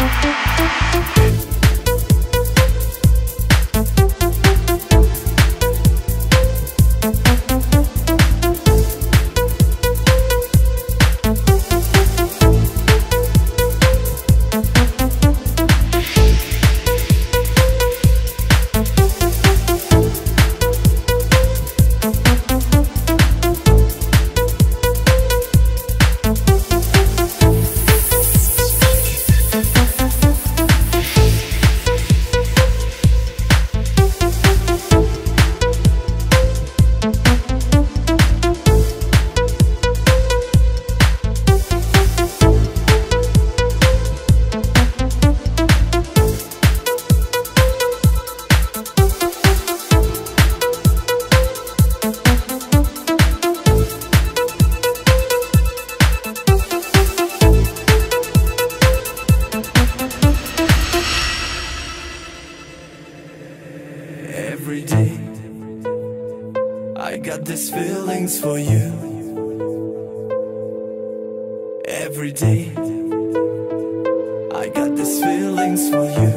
Every got these feelings for you. Every day, I got these feelings for you.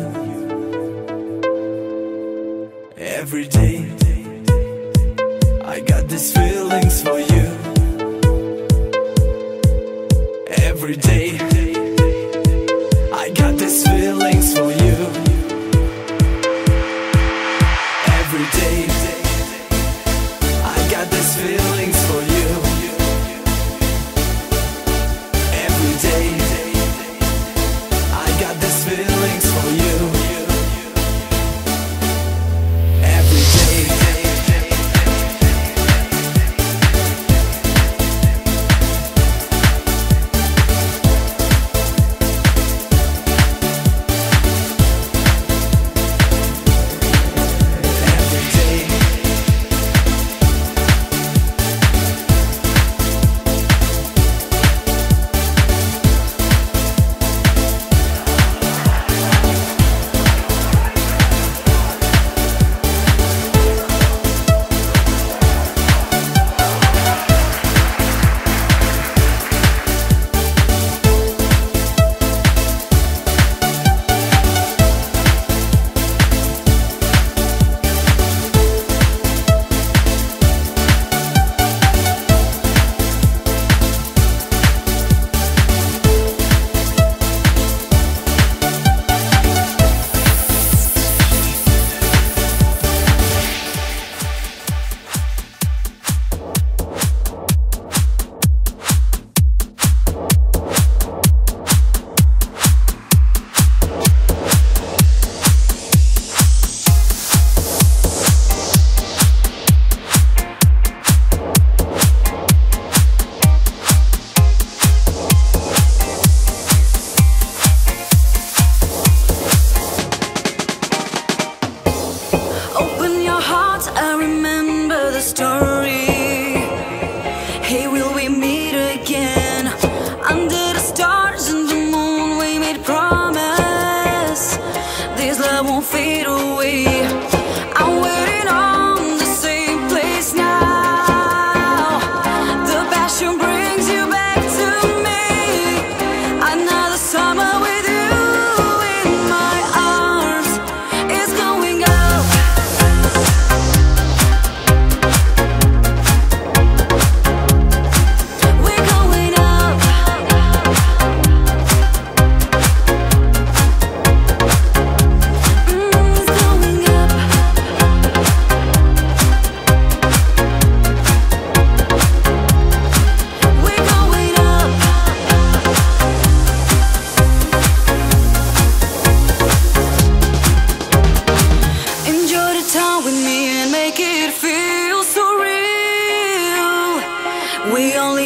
Every day, I got these feelings for you. Every day,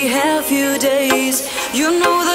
have few days. You know that.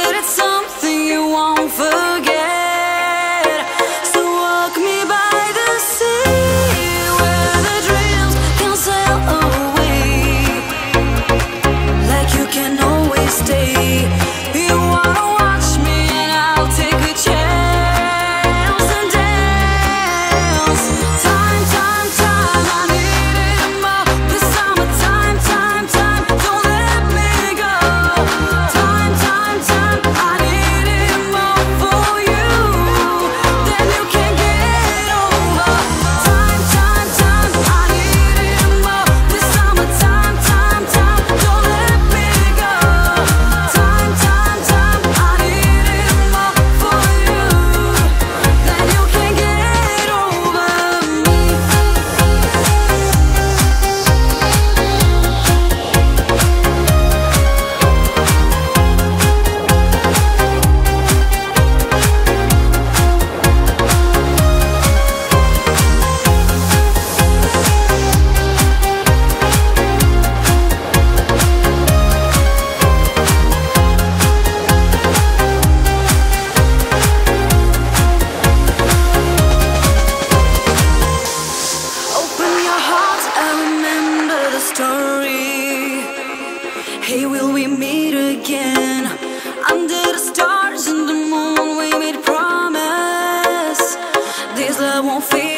won't feel é